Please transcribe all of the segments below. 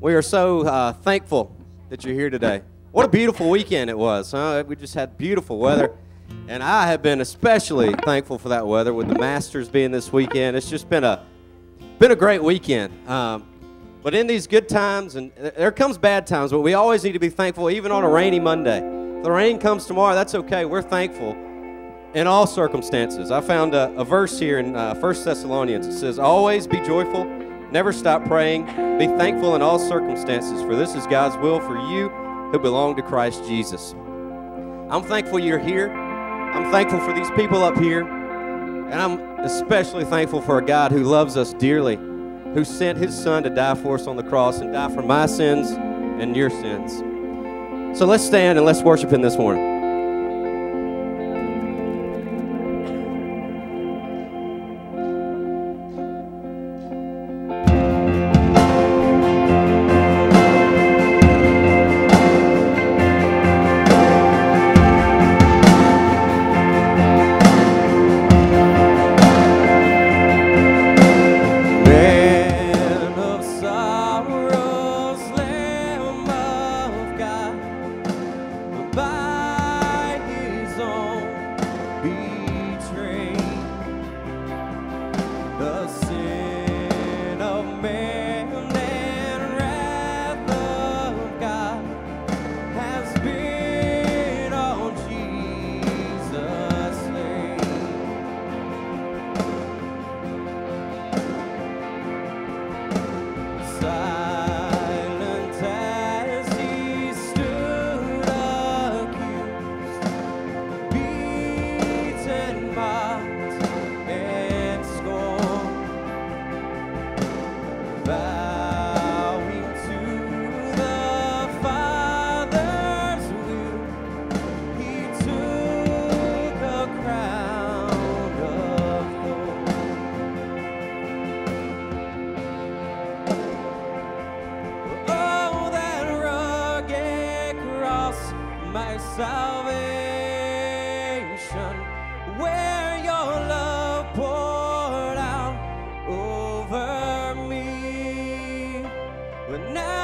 We are so uh, thankful that you're here today. What a beautiful weekend it was, huh? We just had beautiful weather. And I have been especially thankful for that weather with the Masters being this weekend. It's just been a been a great weekend. Um, but in these good times, and there comes bad times, but we always need to be thankful, even on a rainy Monday. If the rain comes tomorrow, that's okay. We're thankful in all circumstances. I found a, a verse here in uh, 1 Thessalonians. It says, Always be joyful, never stop praying, be thankful in all circumstances, for this is God's will for you who belong to Christ Jesus. I'm thankful you're here. I'm thankful for these people up here. And I'm especially thankful for a God who loves us dearly, who sent his son to die for us on the cross and die for my sins and your sins. So let's stand and let's worship him this morning. But now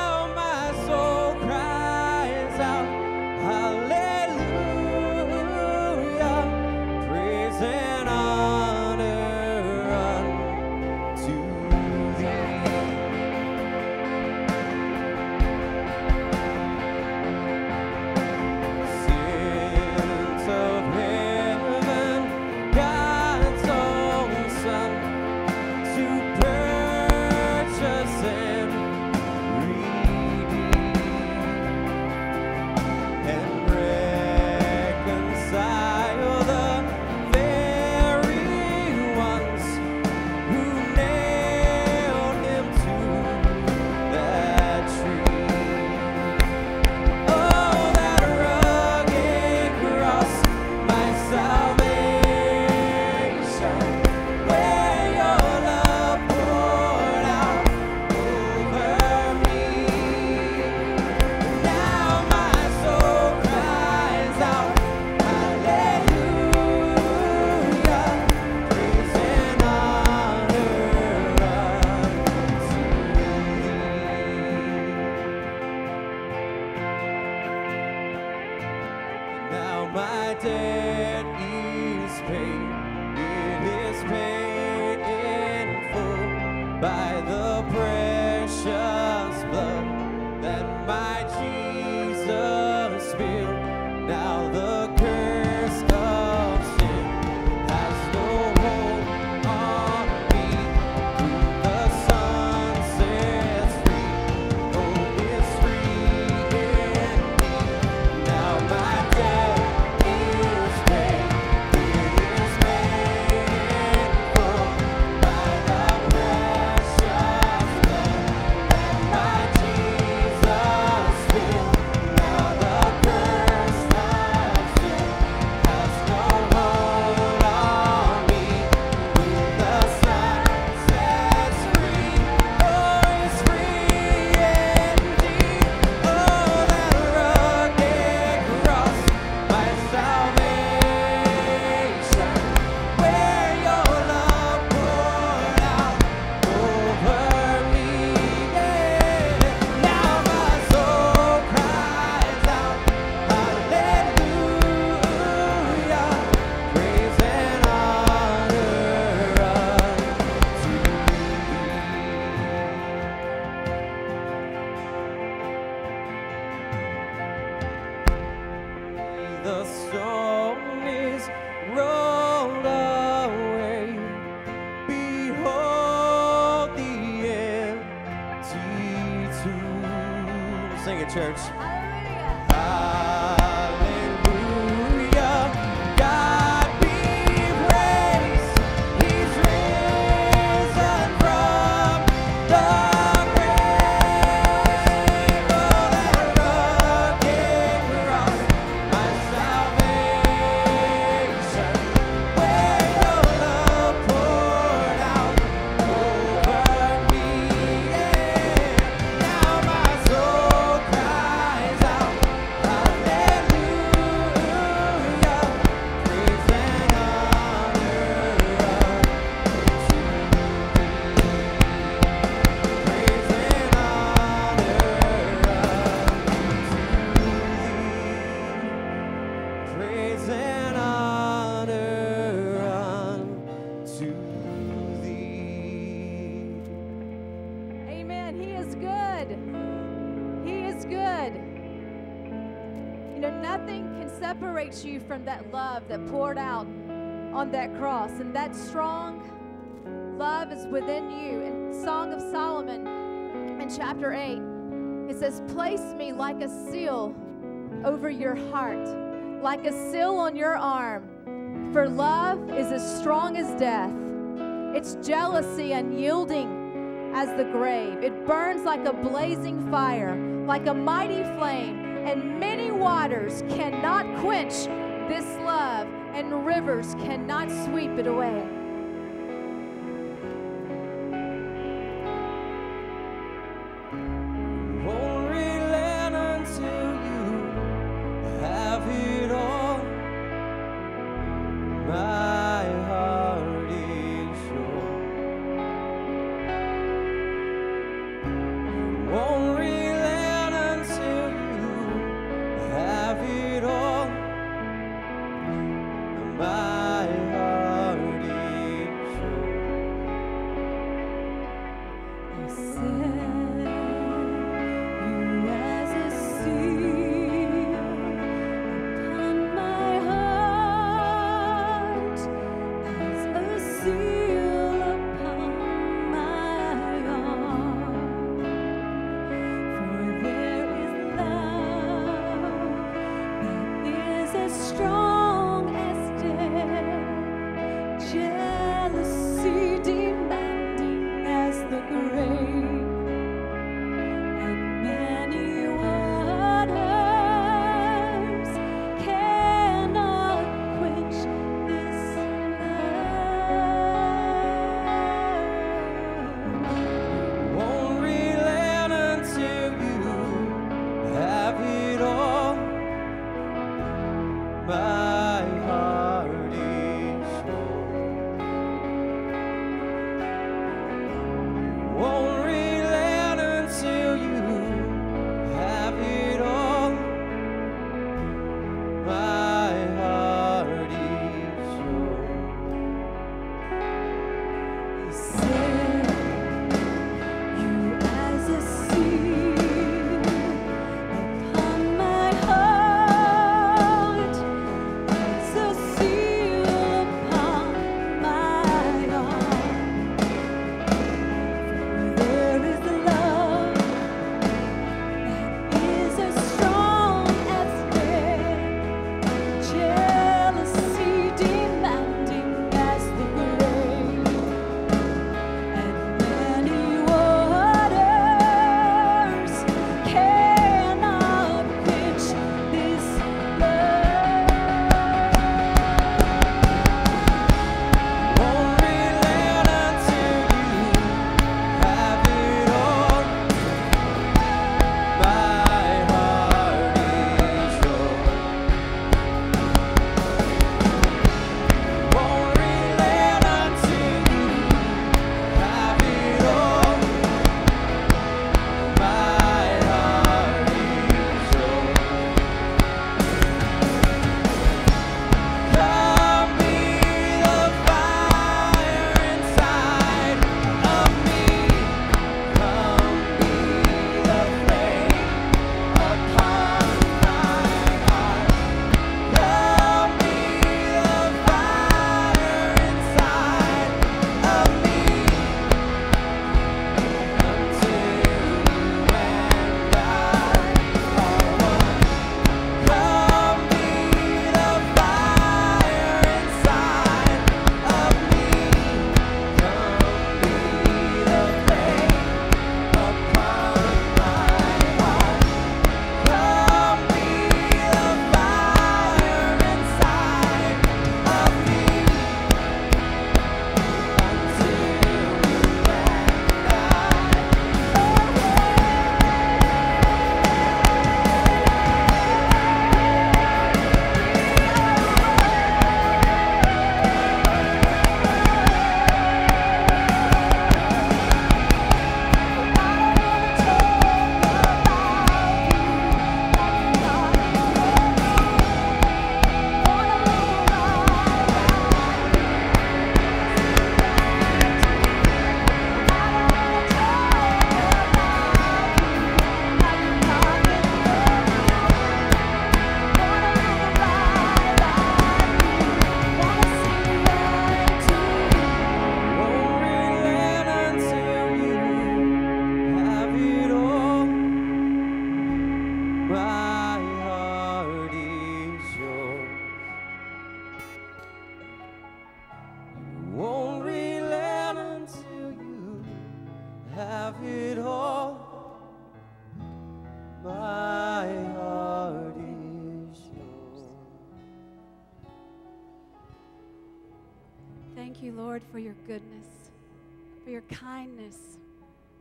that love that poured out on that cross. And that strong love is within you. In Song of Solomon, in chapter 8, it says, Place me like a seal over your heart, like a seal on your arm. For love is as strong as death. Its jealousy unyielding as the grave. It burns like a blazing fire, like a mighty flame, and many waters cannot quench this love, and rivers cannot sweep it away.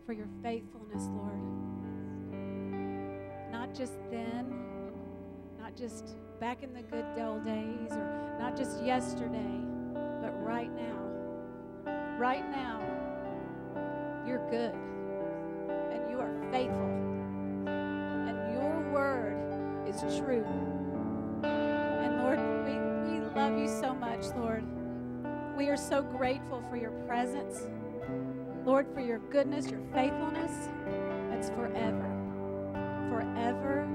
For your faithfulness, Lord. Not just then, not just back in the good old days, or not just yesterday, but right now. Right now, you're good and you are faithful, and your word is true. And Lord, we, we love you so much, Lord. We are so grateful for your presence. Lord, for your goodness, your faithfulness. That's forever. Forever,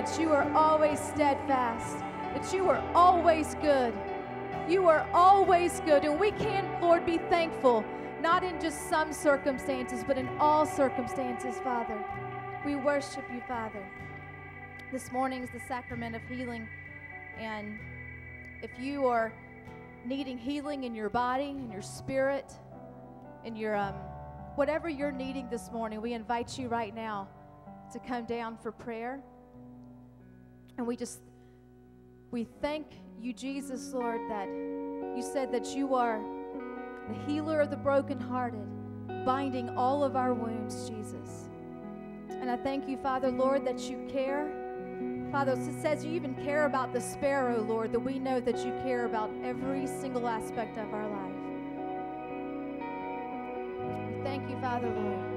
that you are always steadfast, that you are always good. You are always good. And we can, Lord, be thankful, not in just some circumstances, but in all circumstances, Father. We worship you, Father. This morning is the sacrament of healing. And if you are needing healing in your body, in your spirit, in your um, whatever you're needing this morning, we invite you right now to come down for prayer. And we just we thank you, Jesus, Lord, that you said that you are the healer of the brokenhearted, binding all of our wounds, Jesus. And I thank you, Father, Lord, that you care. Father, it says you even care about the sparrow, Lord, that we know that you care about every single aspect of our life. We thank you, Father, Lord.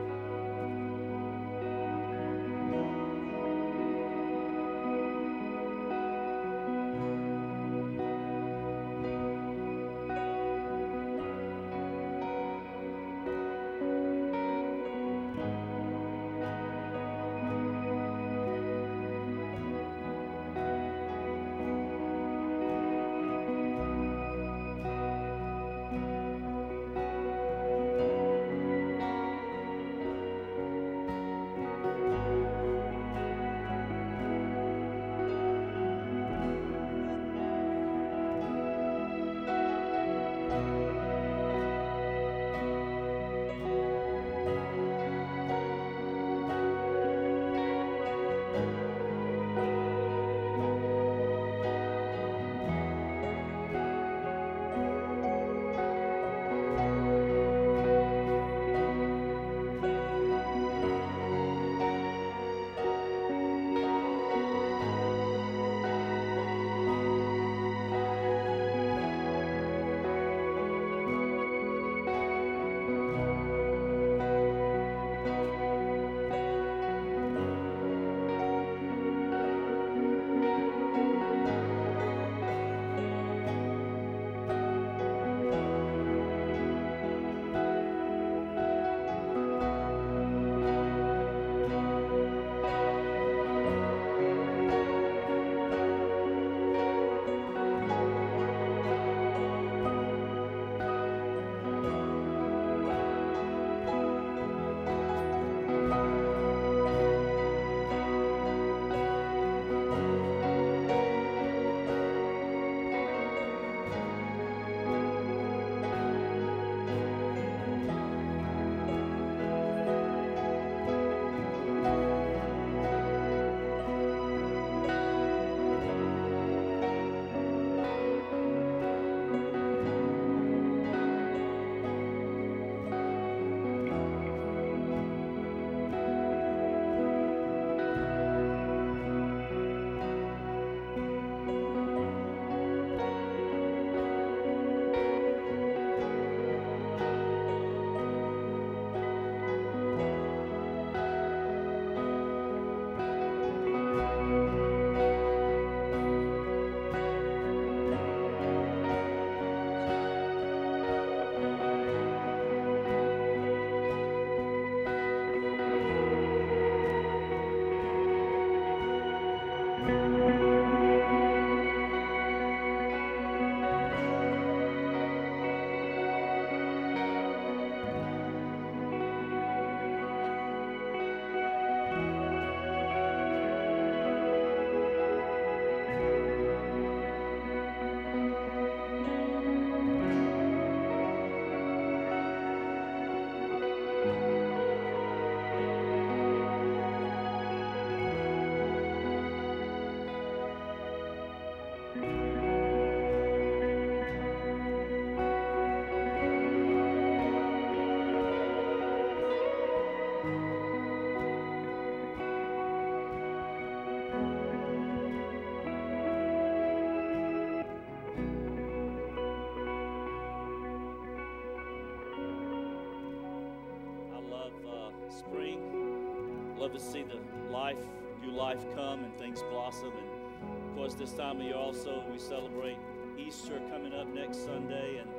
Love to see the life, new life come and things blossom. And of course, this time of year also we celebrate Easter coming up next Sunday, and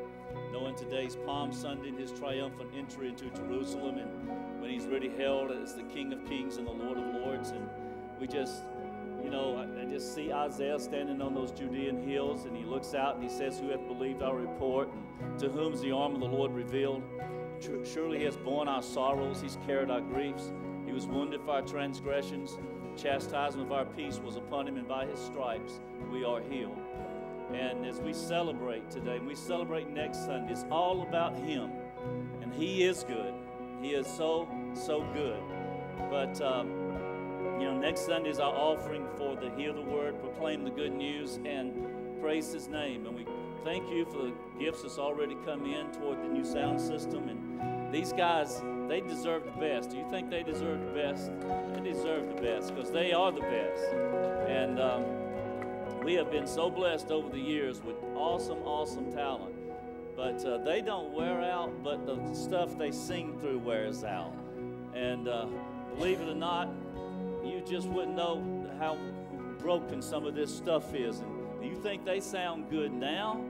knowing today's Palm Sunday and his triumphant entry into Jerusalem, and when he's really hailed as the King of Kings and the Lord of Lords, and we just you know, I, I, just see Isaiah standing on those Judean hills, and he looks out and he says, Who hath believed our report? And to whom's the arm of the Lord revealed? Surely he has borne our sorrows, he's carried our griefs. He was wounded for our transgressions. Chastisement of our peace was upon him, and by his stripes we are healed. And as we celebrate today, and we celebrate next Sunday, it's all about him. And he is good. He is so, so good. But, um, you know, next Sunday is our offering for the Hear the Word, proclaim the good news, and praise His name. And we thank you for the gifts that's already come in toward the new sound system. And these guys, they deserve the best. Do you think they deserve the best? They deserve the best because they are the best. And um, we have been so blessed over the years with awesome, awesome talent. But uh, they don't wear out, but the stuff they sing through wears out. And uh, believe it or not, you just wouldn't know how broken some of this stuff is. And do you think they sound good now?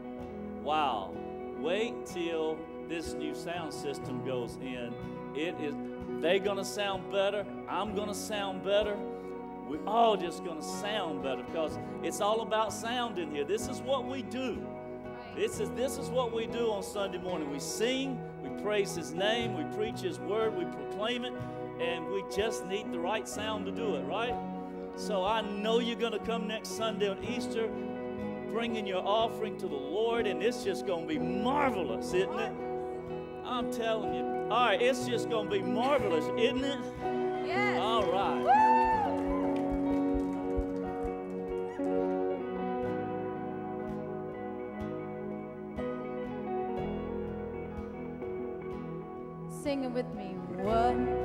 Wow. Wait till this new sound system goes in. It is they're gonna sound better. I'm gonna sound better. We're all just gonna sound better because it's all about sound in here. This is what we do. This is this is what we do on Sunday morning. We sing, we praise his name, we preach his word, we proclaim it, and we just need the right sound to do it, right? So I know you're to come next Sunday on Easter bringing your offering to the Lord, and it's just going to be marvelous, isn't it? I'm telling you. All right, it's just going to be marvelous, isn't it? Yes. All right. Singing with me. What?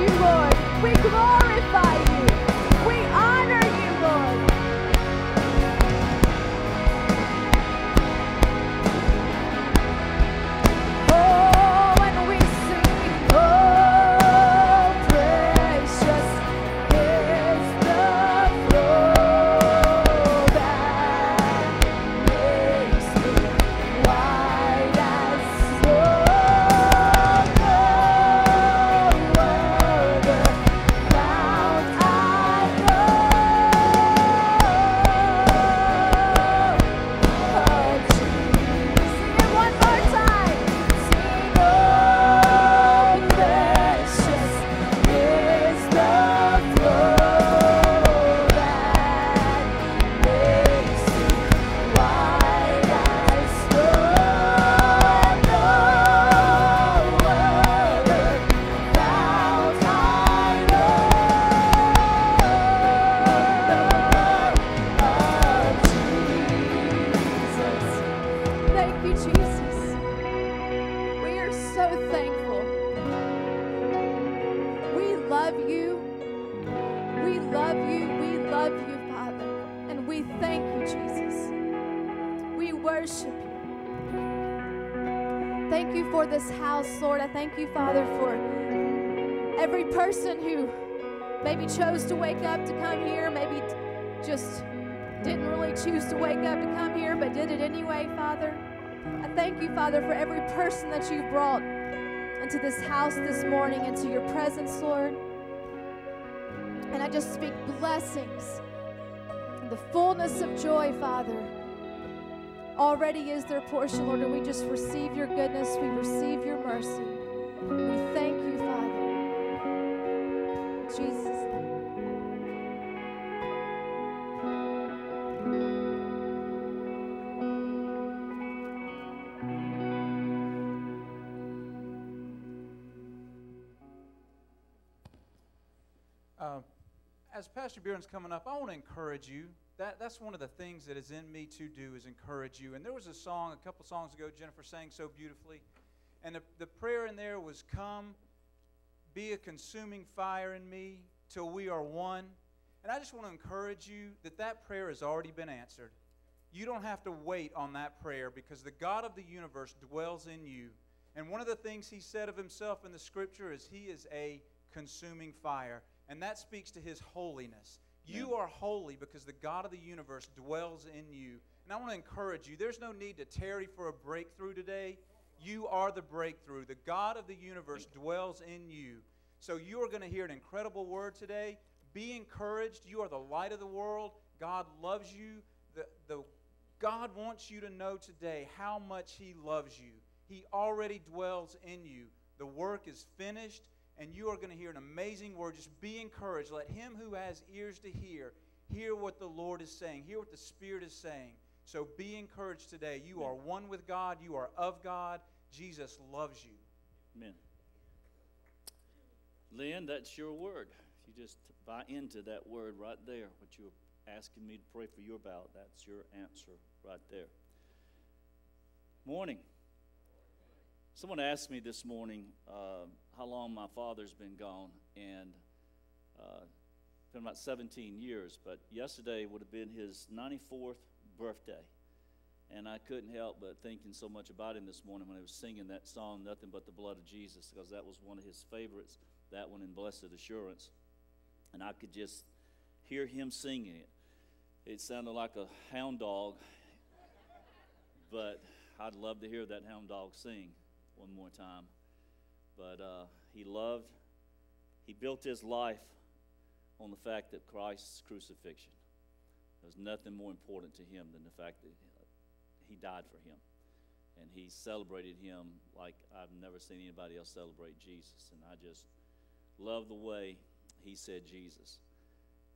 You, Lord. We glorify you. Father, for every person that you've brought into this house this morning, into your presence, Lord. And I just speak blessings and the fullness of joy, Father. Already is their portion, Lord, and we just receive your goodness, we receive your mercy. We thank you, Uh, as Pastor Bjorn's coming up, I want to encourage you. That, that's one of the things that is in me to do is encourage you. And there was a song a couple songs ago Jennifer sang so beautifully. And the, the prayer in there was, Come, be a consuming fire in me till we are one. And I just want to encourage you that that prayer has already been answered. You don't have to wait on that prayer because the God of the universe dwells in you. And one of the things he said of himself in the scripture is he is a consuming fire. And that speaks to his holiness. You are holy because the God of the universe dwells in you. And I want to encourage you there's no need to tarry for a breakthrough today. You are the breakthrough. The God of the universe dwells in you. So you are going to hear an incredible word today. Be encouraged. You are the light of the world. God loves you. The, the, God wants you to know today how much He loves you. He already dwells in you. The work is finished, and you are going to hear an amazing word. Just be encouraged. Let him who has ears to hear hear what the Lord is saying, hear what the Spirit is saying. So be encouraged today. You are one with God, you are of God. Jesus loves you. Amen. Lynn, that's your word. You just buy into that word right there, what you're asking me to pray for you about. That's your answer right there. Morning. Someone asked me this morning uh, how long my father's been gone, and uh, it's been about 17 years. But yesterday would have been his 94th birthday, and I couldn't help but thinking so much about him this morning when I was singing that song, "Nothing But the Blood of Jesus," because that was one of his favorites. That one in "Blessed Assurance," and I could just hear him singing it. It sounded like a hound dog, but I'd love to hear that hound dog sing one more time. But uh, he loved, he built his life on the fact that Christ's crucifixion. There's nothing more important to him than the fact that he died for him. And he celebrated him like I've never seen anybody else celebrate Jesus. And I just love the way he said Jesus.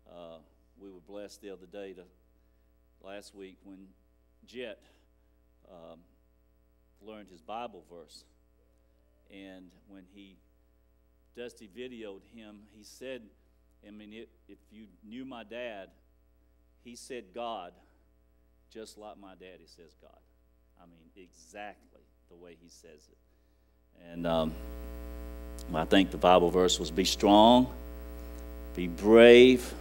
Uh, we were blessed the other day to last week when Jet um, learned his Bible verse. And when he Dusty videoed him, he said, I mean, it, if you knew my dad, he said God just like my daddy says God. I mean, exactly the way he says it. And um, I think the Bible verse was be strong, be brave.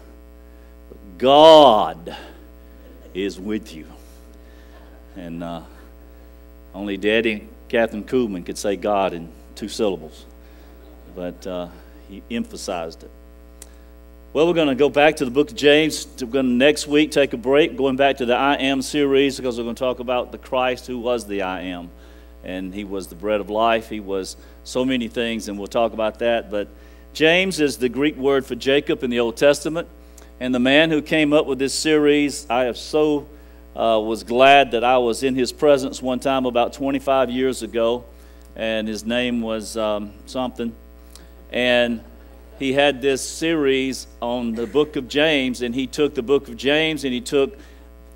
God is with you. And uh, only Daddy Kathryn Kuhlman could say God in two syllables, but uh, he emphasized it. Well, we're going to go back to the book of James. We're going to next week take a break, going back to the I Am series, because we're going to talk about the Christ who was the I Am. And he was the bread of life. He was so many things, and we'll talk about that. But James is the Greek word for Jacob in the Old Testament. And the man who came up with this series, I have so uh, was glad that I was in his presence one time about 25 years ago, and his name was um, something. And he had this series on the book of James, and he took the book of James and he took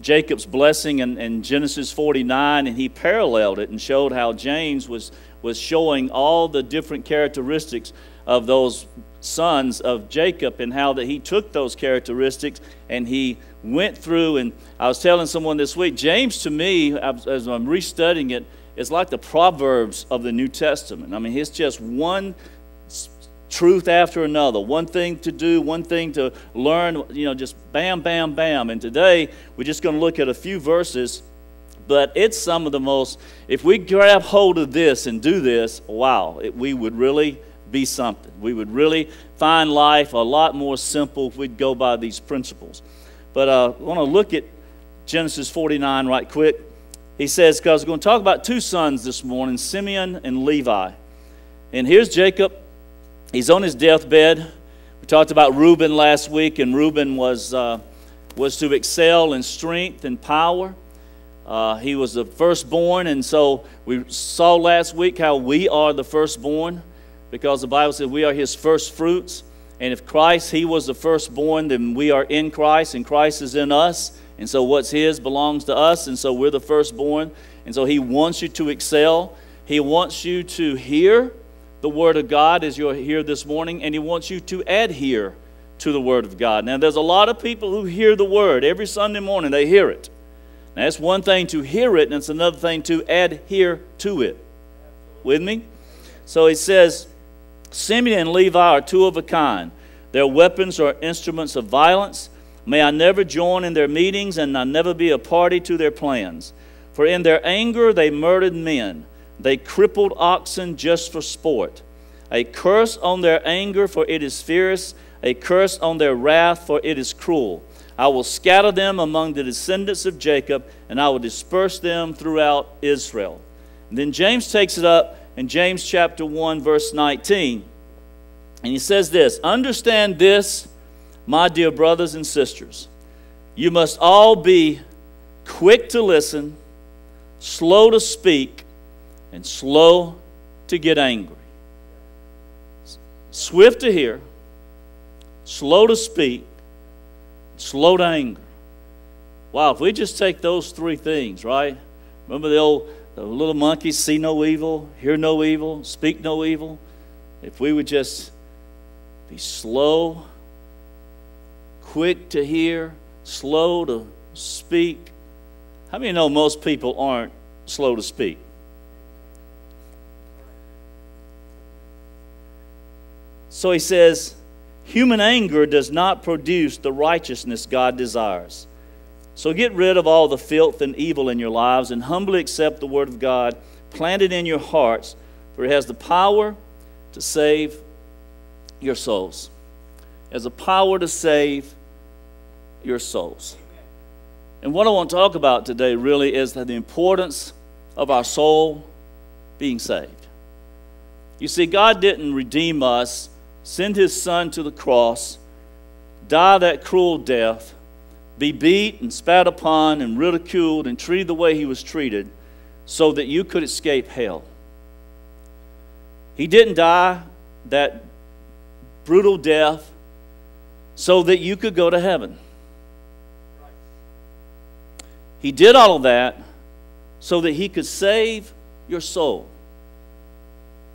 Jacob's blessing in, in Genesis 49 and he paralleled it and showed how James was, was showing all the different characteristics of those sons of Jacob and how that he took those characteristics and he went through and I was telling someone this week James to me as I'm restudying it, it is like the proverbs of the New Testament. I mean it's just one truth after another, one thing to do, one thing to learn, you know, just bam bam bam. And today we're just going to look at a few verses but it's some of the most if we grab hold of this and do this wow it, we would really be something. We would really find life a lot more simple if we'd go by these principles. But uh, I want to look at Genesis 49 right quick. He says, because we're going to talk about two sons this morning, Simeon and Levi. And here's Jacob. He's on his deathbed. We talked about Reuben last week, and Reuben was, uh, was to excel in strength and power. Uh, he was the firstborn, and so we saw last week how we are the firstborn because the Bible says we are his first fruits. And if Christ, he was the firstborn, then we are in Christ and Christ is in us. And so what's his belongs to us. And so we're the firstborn. And so he wants you to excel. He wants you to hear the word of God as you're here this morning. And he wants you to adhere to the word of God. Now, there's a lot of people who hear the word every Sunday morning, they hear it. Now, one thing to hear it, and it's another thing to adhere to it. With me? So he says, Simeon and Levi are two of a kind. Their weapons are instruments of violence. May I never join in their meetings, and I never be a party to their plans. For in their anger they murdered men. They crippled oxen just for sport. A curse on their anger, for it is fierce. A curse on their wrath, for it is cruel. I will scatter them among the descendants of Jacob, and I will disperse them throughout Israel. And then James takes it up in James chapter 1, verse 19. And he says this Understand this, my dear brothers and sisters. You must all be quick to listen, slow to speak, and slow to get angry. Swift to hear, slow to speak, slow to anger. Wow, if we just take those three things, right? Remember the old the little monkeys see no evil, hear no evil, speak no evil. If we would just be slow, quick to hear, slow to speak. How many know most people aren't slow to speak? So he says, human anger does not produce the righteousness God desires. So get rid of all the filth and evil in your lives and humbly accept the Word of God planted in your hearts, for it has the power to save your souls. It has the power to save your souls. And what I want to talk about today really is the importance of our soul being saved. You see, God didn't redeem us, send His Son to the cross, die that cruel death be beat and spat upon and ridiculed and treated the way he was treated so that you could escape hell. He didn't die that brutal death so that you could go to heaven. He did all of that so that he could save your soul.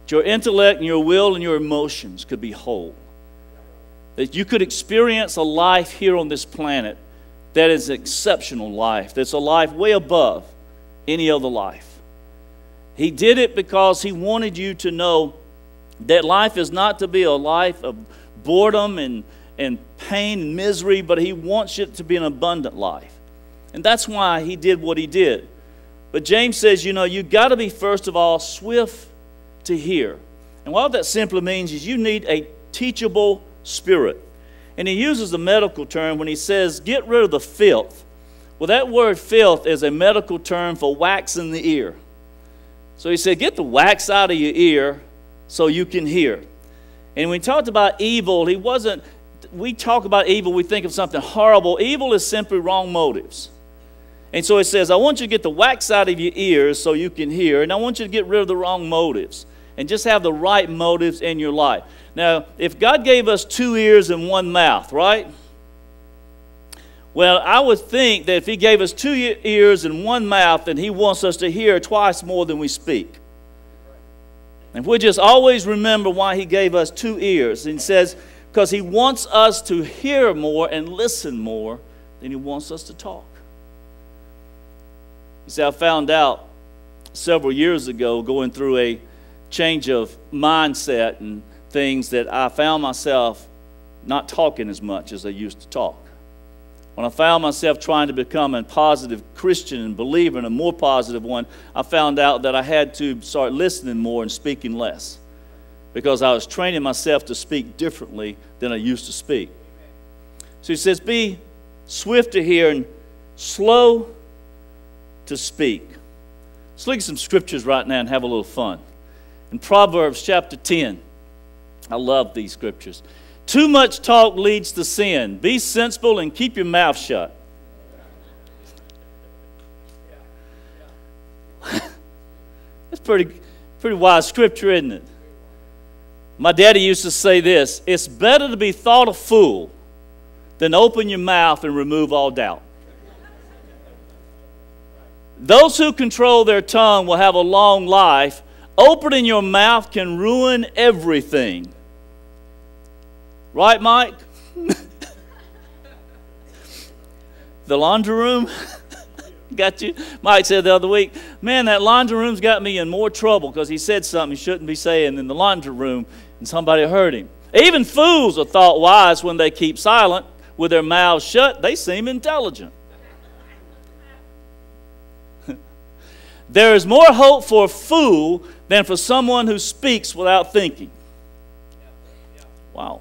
Your intellect and your will and your emotions could be whole. That you could experience a life here on this planet that is exceptional life, that's a life way above any other life. He did it because He wanted you to know That life is not to be a life of boredom and, and pain and misery, but He wants it to be an abundant life. And that's why He did what He did. But James says, you know, you got to be, first of all, swift to hear. And what that simply means is you need a teachable spirit. And he uses the medical term when he says, get rid of the filth. Well, that word filth is a medical term for wax in the ear. So he said, get the wax out of your ear so you can hear. And when he talked about evil, he wasn't, we talk about evil, we think of something horrible. Evil is simply wrong motives. And so he says, I want you to get the wax out of your ears so you can hear, and I want you to get rid of the wrong motives and just have the right motives in your life. Now, if God gave us two ears and one mouth, right? Well, I would think that if He gave us two ears and one mouth, then He wants us to hear twice more than we speak. And we just always remember why He gave us two ears. And He says, because He wants us to hear more and listen more than He wants us to talk. You see, I found out several years ago going through a change of mindset and things that I found myself not talking as much as I used to talk. When I found myself trying to become a positive Christian and believer and a more positive one, I found out that I had to start listening more and speaking less because I was training myself to speak differently than I used to speak. So he says, Be swift to hear and slow to speak. Let's look at some scriptures right now and have a little fun. In Proverbs chapter 10, I love these scriptures. Too much talk leads to sin. Be sensible and keep your mouth shut. That's pretty, pretty wise scripture, isn't it? My daddy used to say this it's better to be thought a fool than open your mouth and remove all doubt. Those who control their tongue will have a long life. Opening your mouth can ruin everything. Right, Mike? the laundry room? got you? Mike said the other week, man, that laundry room's got me in more trouble because he said something he shouldn't be saying in the laundry room and somebody heard him. Even fools are thought wise when they keep silent with their mouths shut. They seem intelligent. There is more hope for a fool than for someone who speaks without thinking. Wow.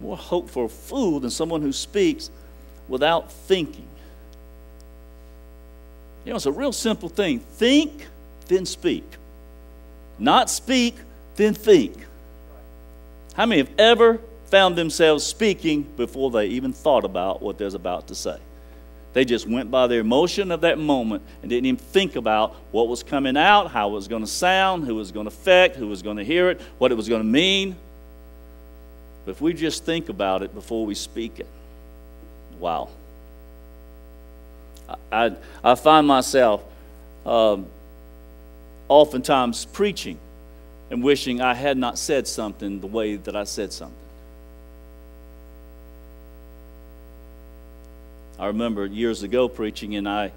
More hope for a fool than someone who speaks without thinking. You know, it's a real simple thing. Think, then speak. Not speak, then think. How many have ever found themselves speaking before they even thought about what they're about to say? They just went by the emotion of that moment and didn't even think about what was coming out, how it was going to sound, who was going to affect, who was going to hear it, what it was going to mean. But if we just think about it before we speak it, wow. I, I, I find myself um, oftentimes preaching and wishing I had not said something the way that I said something. I remember years ago preaching, and I,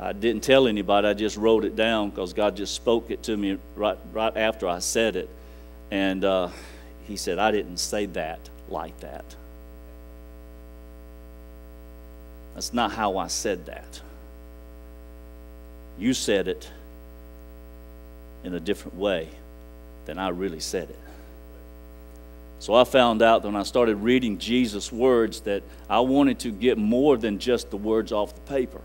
I didn't tell anybody. I just wrote it down because God just spoke it to me right, right after I said it. And uh, He said, I didn't say that like that. That's not how I said that. You said it in a different way than I really said it. So I found out when I started reading Jesus' words that I wanted to get more than just the words off the paper.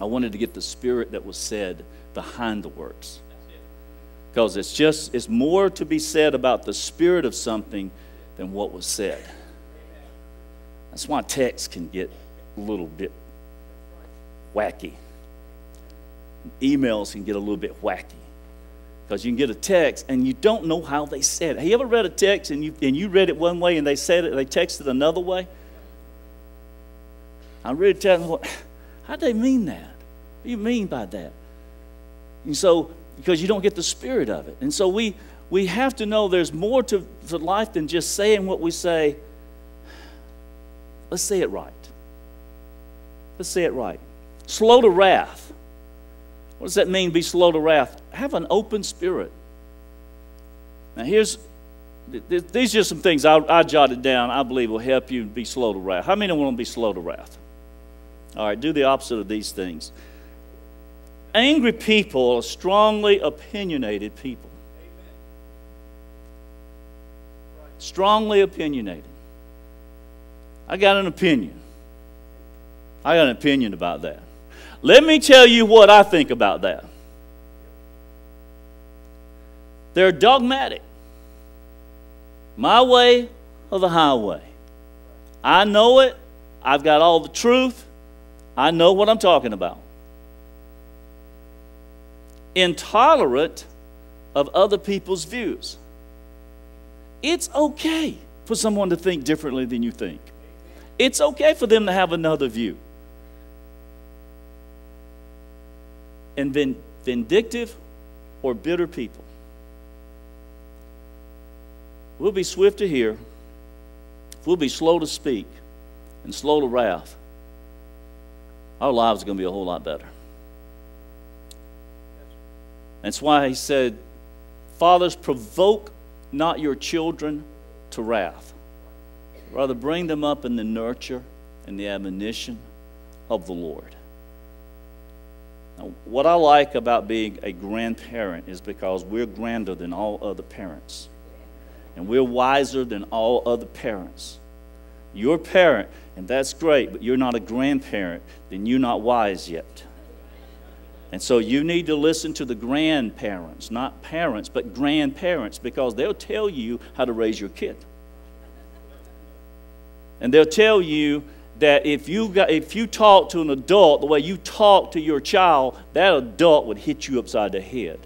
I wanted to get the spirit that was said behind the words. Because it's just, it's more to be said about the spirit of something than what was said. That's why text can get a little bit wacky. Emails can get a little bit wacky because you can get a text and you don't know how they said it. Have you ever read a text and you, and you read it one way and they said it, they texted another way? I read it and thought, how do they mean that? What do you mean by that? And so, because you don't get the spirit of it. And so we, we have to know there's more to, to life than just saying what we say. Let's say it right. Let's say it right. Slow to wrath What does that mean, be slow to wrath? Have an open spirit. Now, here's these are some things I, I jotted down I believe will help you be slow to wrath. How many want to be slow to wrath? All right, do the opposite of these things. Angry people are strongly opinionated people. Strongly opinionated. I got an opinion. I got an opinion about that. Let me tell you what I think about that. They're dogmatic. My way or the highway. I know it. I've got all the truth. I know what I'm talking about. Intolerant of other people's views. It's okay for someone to think differently than you think. It's okay for them to have another view. And vindictive or bitter people. We'll be swift to hear, we'll be slow to speak, and slow to wrath. Our lives are going to be a whole lot better. That's why he said, Fathers, provoke not your children to wrath. Rather, bring them up in the nurture and the admonition of the Lord. Now, what I like about being a grandparent is because we're grander than all other parents, and we're wiser than all other parents. You're a parent, and that's great, but you're not a grandparent, then you're not wise yet. And so you need to listen to the grandparents, not parents, but grandparents, because they'll tell you how to raise your kid. And they'll tell you that if you, got, if you talk to an adult the way you talk to your child, that adult would hit you upside the head.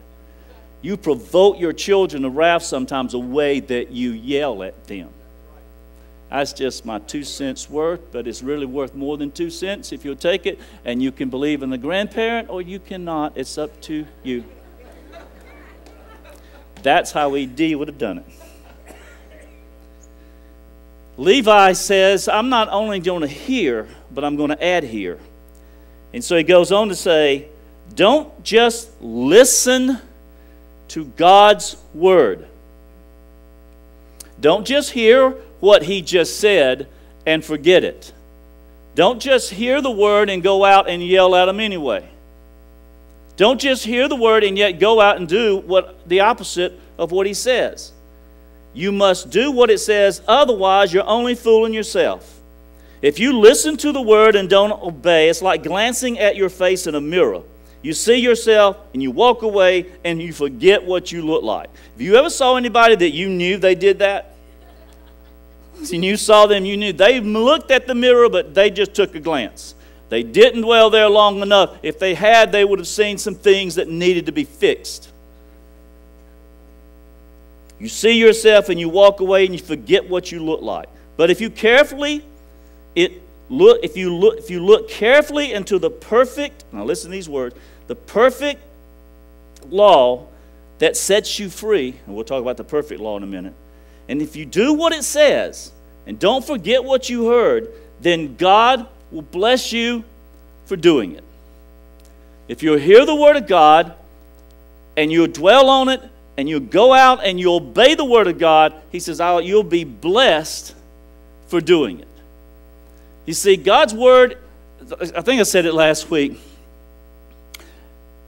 You provoke your children to wrath sometimes a way that you yell at them. That's just my two cents worth, but it's really worth more than two cents if you'll take it. And you can believe in the grandparent or you cannot. It's up to you. That's how ED would have done it. Levi says, I'm not only going to hear, but I'm going to add here. And so he goes on to say, Don't just listen to God's word. Don't just hear what he just said and forget it. Don't just hear the word and go out and yell at him anyway. Don't just hear the word and yet go out and do what the opposite of what he says. You must do what it says, otherwise, you're only fooling yourself. If you listen to the word and don't obey, it's like glancing at your face in a mirror. You see yourself and you walk away and you forget what you look like. If you ever saw anybody that you knew they did that, and you saw them, you knew they looked at the mirror, but they just took a glance. They didn't dwell there long enough. If they had, they would have seen some things that needed to be fixed. You see yourself and you walk away and you forget what you look like. But if you carefully, it look if you look if you look carefully into the perfect, now listen to these words, the perfect law that sets you free, and we'll talk about the perfect law in a minute and if you do what it says and don't forget what you heard, then God will bless you for doing it. If you hear the Word of God and you dwell on it and you go out and you obey the Word of God, He says, you'll be blessed for doing it. You see, God's Word, I think I said it last week.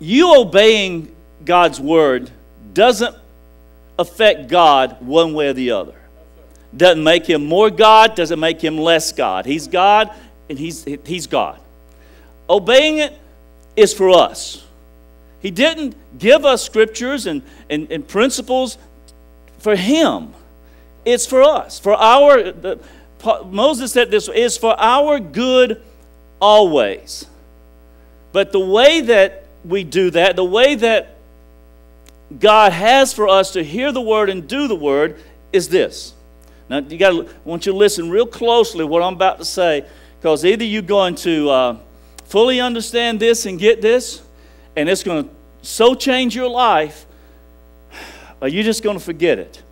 You obeying God's Word doesn't affect God one way or the other. Doesn't make him more God, doesn't make him less God. He's God and he's, he's God. Obeying it is for us. He didn't give us scriptures and, and, and principles for him. It's for us. For our, the, Moses said this, is for our good always. But the way that we do that, the way that God has for us to hear the word and do the word is this. Now, you got to, want you to listen real closely what I'm about to say, because either you're going to uh, fully understand this and get this, and it's going to so change your life, or you're just going to forget it.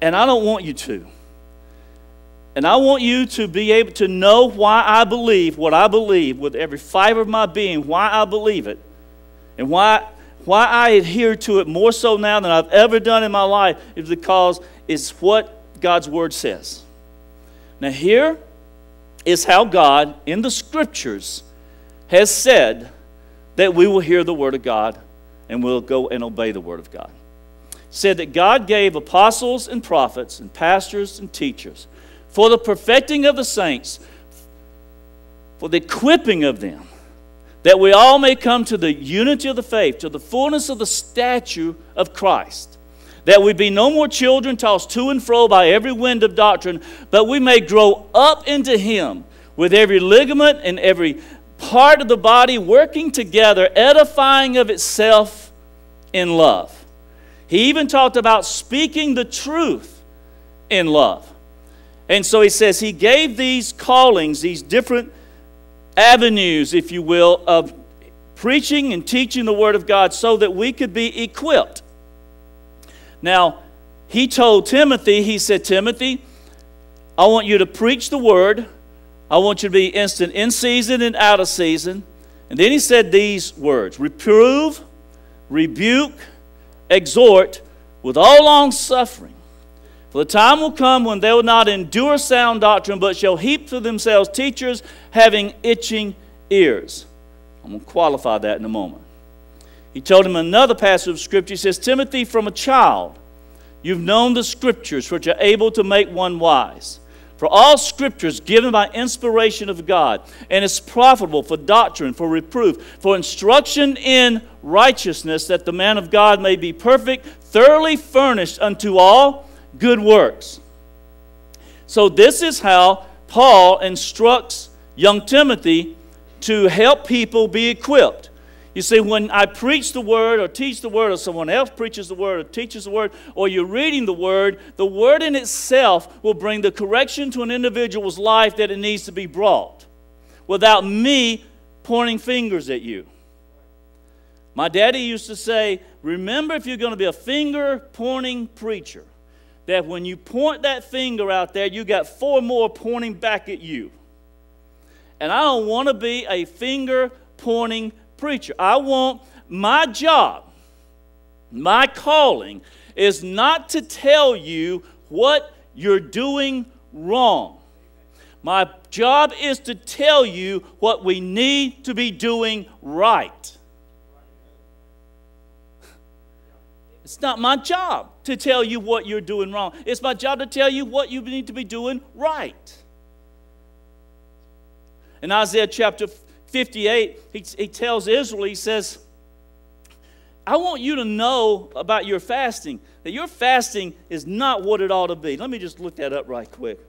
And I don't want you to. And I want you to be able to know why I believe what I believe with every fiber of my being, why I believe it And why, why I adhere to it more so now than I've ever done in my life is because it's what God's Word says. Now, here is how God in the Scriptures has said that we will hear the Word of God and we'll go and obey the Word of God. Said that God gave apostles and prophets and pastors and teachers for the perfecting of the saints, for the equipping of them, that we all may come to the unity of the faith, to the fullness of the stature of Christ. That we be no more children tossed to and fro by every wind of doctrine, but we may grow up into Him with every ligament and every part of the body working together, edifying of itself in love. He even talked about speaking the truth in love. And so he says he gave these callings, these different avenues, if you will, of preaching and teaching the Word of God so that we could be equipped. Now, he told Timothy, he said, Timothy, I want you to preach the Word. I want you to be instant in season and out of season. And then he said these words reprove, rebuke, exhort with all long suffering. For the time will come when they will not endure sound doctrine, but shall heap to themselves teachers having itching ears. I'm going to qualify that in a moment. He told him another passage of Scripture. He says, Timothy, from a child, you've known the Scriptures, which are able to make one wise. For all Scriptures given by inspiration of God, and is profitable for doctrine, for reproof, for instruction in righteousness, that the man of God may be perfect, thoroughly furnished unto all good works. So, this is how Paul instructs young Timothy to help people be equipped. You see, when I preach the word or teach the word, or someone else preaches the word or teaches the word, or you're reading the word, the word in itself will bring the correction to an individual's life that it needs to be brought without me pointing fingers at you. My daddy used to say, Remember, if you're going to be a finger pointing preacher, that when you point that finger out there, you got four more pointing back at you. And I don't want to be a finger pointing preacher. I want my job, my calling, is not to tell you what you're doing wrong. My job is to tell you what we need to be doing right. It's not my job to tell you what you're doing wrong. It's my job to tell you what you need to be doing right. In Isaiah chapter 58, he, he tells Israel, he says, I want you to know about your fasting, that your fasting is not what it ought to be. Let me just look that up right quick.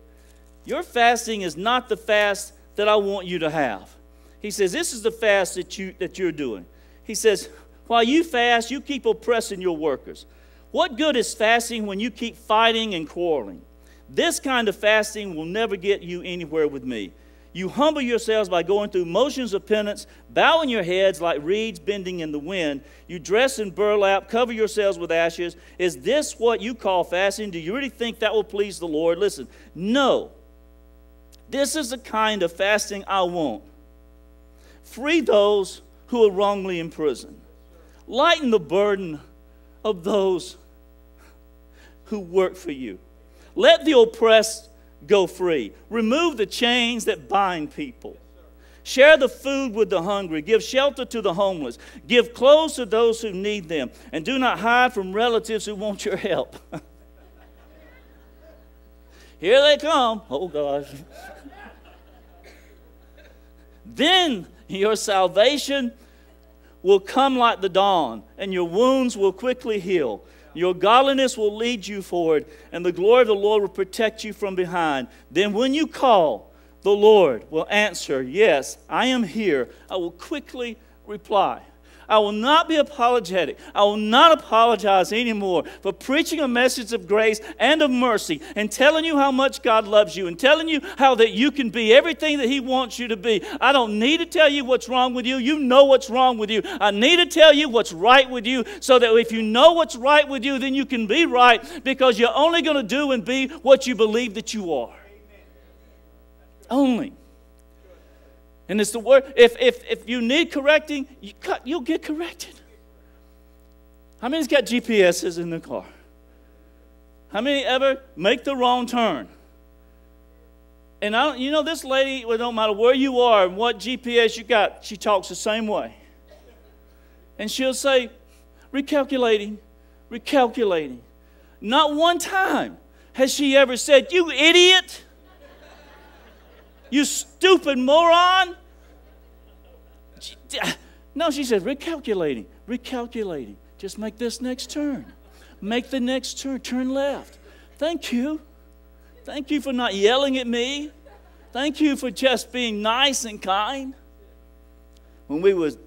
Your fasting is not the fast that I want you to have. He says, This is the fast that, you, that you're doing. He says, while you fast, you keep oppressing your workers. What good is fasting when you keep fighting and quarreling? This kind of fasting will never get you anywhere with me. You humble yourselves by going through motions of penance, bowing your heads like reeds bending in the wind. You dress in burlap, cover yourselves with ashes. Is this what you call fasting? Do you really think that will please the Lord? Listen, no. This is the kind of fasting I want. Free those who are wrongly imprisoned Lighten the burden of those who work for you. Let the oppressed go free. Remove the chains that bind people. Share the food with the hungry. Give shelter to the homeless. Give clothes to those who need them. And do not hide from relatives who want your help. Here they come. Oh, God. then your salvation will come like the dawn, and your wounds will quickly heal. Your godliness will lead you forward, and the glory of the Lord will protect you from behind. Then, when you call, the Lord will answer, Yes, I am here. I will quickly reply. I will not be apologetic. I will not apologize anymore for preaching a message of grace and of mercy and telling you how much God loves you and telling you how that you can be everything that He wants you to be. I don't need to tell you what's wrong with you. You know what's wrong with you. I need to tell you what's right with you so that if you know what's right with you, then you can be right because you're only going to do and be what you believe that you are. Only. And it's the word, if, if, if you need correcting, you cut, you'll get corrected. How many's got GPSs in the car? How many ever make the wrong turn? And I don't, you know, this lady, it don't matter where you are and what GPS you got, she talks the same way. And she'll say, recalculating, recalculating. Not one time has she ever said, You idiot! You stupid moron! No, she said, recalculating, recalculating. Just make this next turn. Make the next turn. Turn left. Thank you. Thank you for not yelling at me. Thank you for just being nice and kind. When we was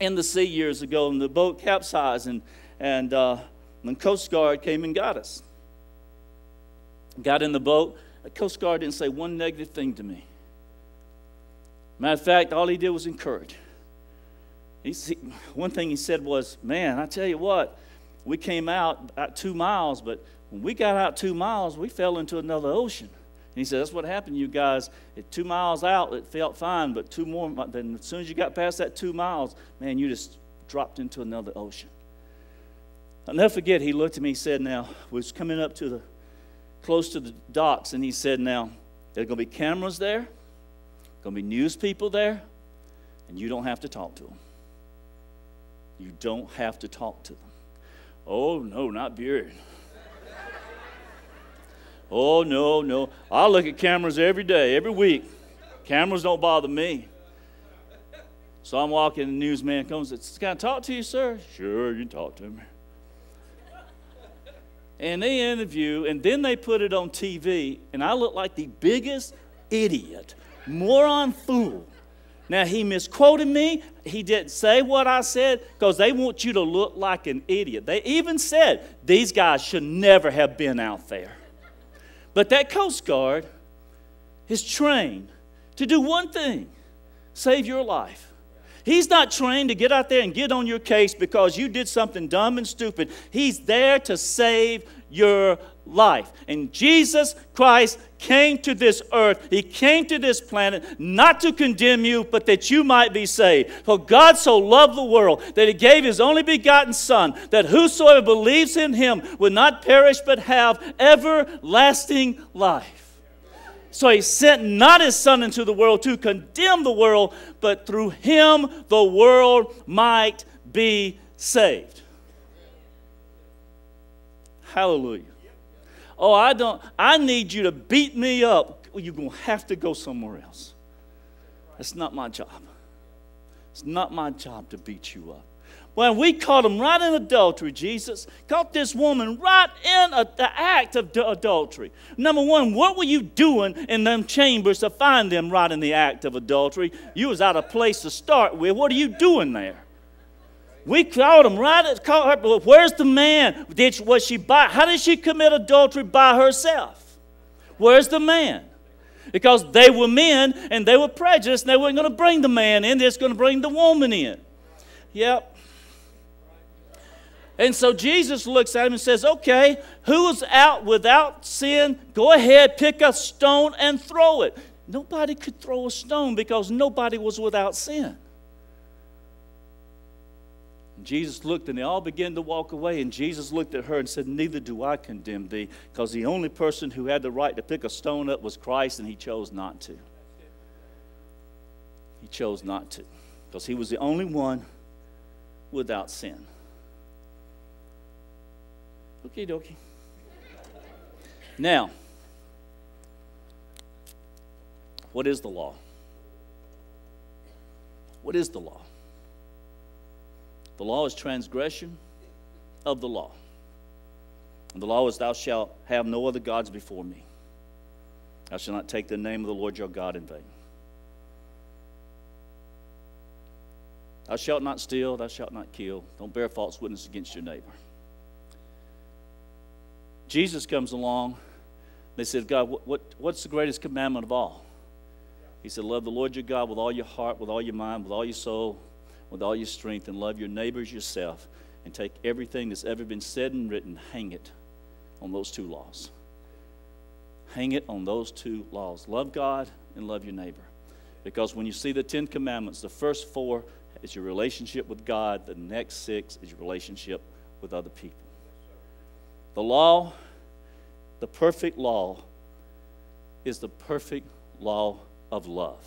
in the sea years ago and the boat capsized and, and uh, the Coast Guard came and got us. Got in the boat. The Coast Guard didn't say one negative thing to me. Matter of fact, all he did was encourage. He, one thing he said was, Man, I tell you what, we came out about two miles, but when we got out two miles, we fell into another ocean. And he said, That's what happened, you guys. At two miles out, it felt fine, but two more, then as soon as you got past that two miles, man, you just dropped into another ocean. I'll never forget, he looked at me, he said, Now, we was coming up to the, close to the docks, and he said, Now, there's going to be cameras there, going to be news people there, and you don't have to talk to them. You don't have to talk to them. Oh, no, not Beard. oh, no, no. I look at cameras every day, every week. Cameras don't bother me. So I'm walking, the newsman comes and says, Can I talk to you, sir? Sure, you can talk to me. and they interview, and then they put it on TV, and I look like the biggest idiot, moron, fool now, he misquoted me. He didn't say what I said because they want you to look like an idiot. They even said these guys should never have been out there. But that Coast Guard is trained to do one thing save your life. He's not trained to get out there and get on your case because you did something dumb and stupid. He's there to save your life. And Jesus Christ came to this earth, He came to this planet not to condemn you, but that you might be saved. For God so loved the world that He gave His only begotten Son, that whosoever believes in Him would not perish but have everlasting life. So he sent not his son into the world to condemn the world, but through him the world might be saved. Hallelujah. Oh, I don't, I need you to beat me up. Well, you're going to have to go somewhere else. That's not my job. It's not my job to beat you up. Well, we caught them right in adultery, Jesus. Caught this woman right in a, the act of adultery. Number one, what were you doing in them chambers to find them right in the act of adultery? You was out of place to start with. What are you doing there? We caught him right. Caught her, where's the man? Did was she by? How did she commit adultery by herself? Where's the man? Because they were men and they were prejudiced. And they weren't going to bring the man in. They're going to bring the woman in. Yep. And so Jesus looks at him and says, Okay, who's out without sin? Go ahead, pick a stone and throw it. Nobody could throw a stone because nobody was without sin. Jesus looked and they all began to walk away. And Jesus looked at her and said, Neither do I condemn thee, because the only person who had the right to pick a stone up was Christ, and he chose not to. He chose not to, because he was the only one without sin. Okay, dokie. Now, what is the law? What is the law? The law is transgression of the law. And the law is, Thou shalt have no other gods before me. Thou shalt not take the name of the Lord your God in vain. Thou shalt not steal, thou shalt not kill. Don't bear false witness against your neighbor. Jesus comes along. They said, God, what, what, what's the greatest commandment of all? He said, Love the Lord your God with all your heart, with all your mind, with all your soul, with all your strength and love your neighbors yourself and take everything that's ever been said and written, hang it on those two laws. Hang it on those two laws. Love God and love your neighbor. Because when you see the Ten Commandments, the first four is your relationship with God, the next six is your relationship with other people. The law, the perfect law, is the perfect law of love.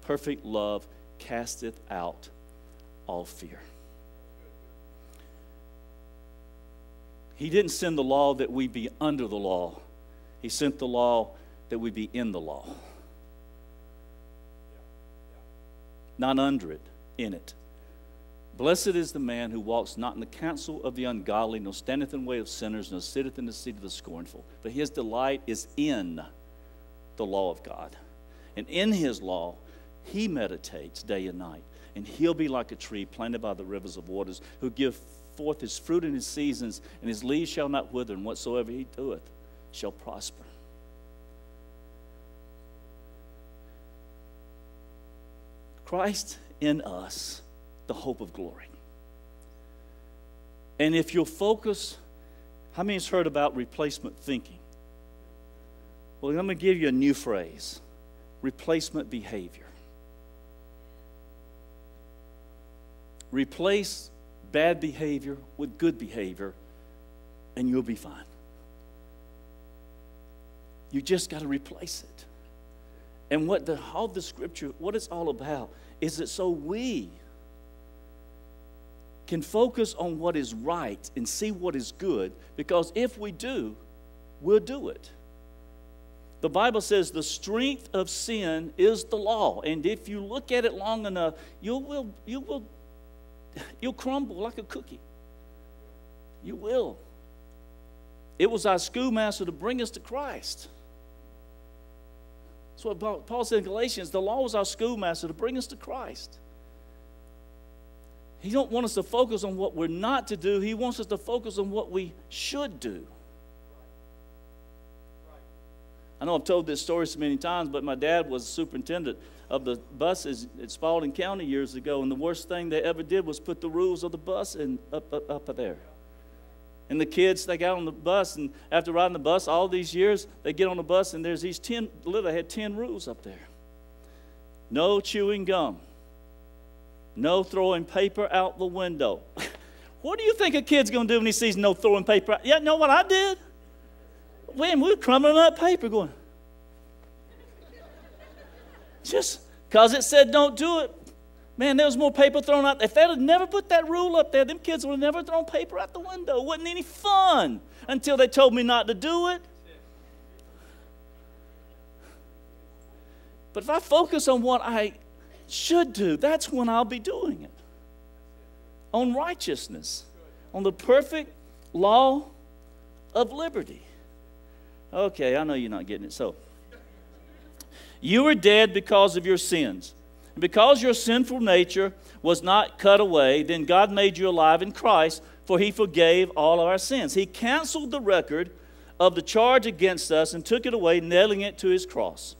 Perfect love casteth out all fear. He didn't send the law that we be under the law, He sent the law that we be in the law. Not under it, in it. Blessed is the man who walks not in the counsel of the ungodly, nor standeth in the way of sinners, nor sitteth in the seat of the scornful. But his delight is in the law of God. And in his law, he meditates day and night. And he'll be like a tree planted by the rivers of waters, who give forth his fruit in his seasons, and his leaves shall not wither, and whatsoever he doeth shall prosper. Christ in us, the hope of glory. And if you'll focus, how many has heard about replacement thinking? Well, let me give you a new phrase replacement behavior. Replace bad behavior with good behavior, and you'll be fine. You just got to replace it. And what the all the scripture, what it's all about, is that so we can focus on what is right and see what is good, because if we do, we'll do it. The Bible says the strength of sin is the law, and if you look at it long enough, you will you will you'll crumble like a cookie. You will. It was our schoolmaster to bring us to Christ. That's what Paul said in Galatians. The law was our schoolmaster to bring us to Christ. He don't want us to focus on what we're not to do. He wants us to focus on what we should do. I know I've told this story so many times, but my dad was a superintendent of the buses at Spalding County years ago, and the worst thing they ever did was put the rules of the bus in, up, up, up there. And the kids, they got on the bus, and after riding the bus all these years, they get on the bus, and there's these 10, literally had 10 rules up there. No chewing gum. No throwing paper out the window. what do you think a kid's going to do when he sees no throwing paper out? Yeah, know what I did? When we were crumbling up paper going, just because it said don't do it, man, there was more paper thrown out. If they'd never put that rule up there, them kids would have never thrown paper out the window. It wasn't any fun until they told me not to do it. But if I focus on what I should do, that's when I'll be doing it. On righteousness, on the perfect law of liberty. Okay, I know you're not getting it. So, you were dead because of your sins. And because your sinful nature was not cut away, then God made you alive in Christ, for he forgave all our sins. He canceled the record of the charge against us and took it away, nailing it to his cross.